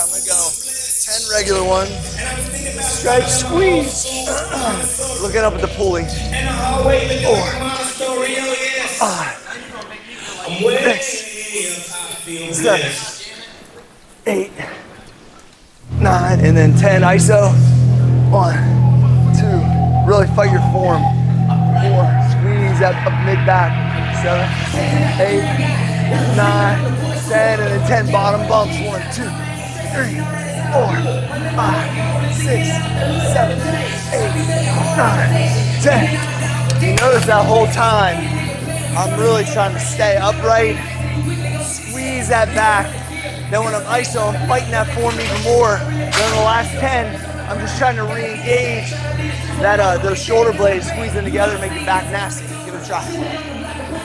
right, I'm gonna go 10 regular ones. Stretch, squeeze. Looking up at the pulley. Four, five, six, seven, eight, nine, and then 10 ISO. One, two, really fight your form. Four, squeeze up, up mid back. Seven, eight, nine, ten, and then 10 bottom bumps. One, two, three, four, five, six, seven, eight, nine, ten. You notice that whole time, I'm really trying to stay upright, squeeze that back. Then when I'm ISO, I'm fighting that form even more. Then the last 10, I'm just trying to re-engage that uh, those shoulder blades, squeeze them together, make your back nasty. Give it a try.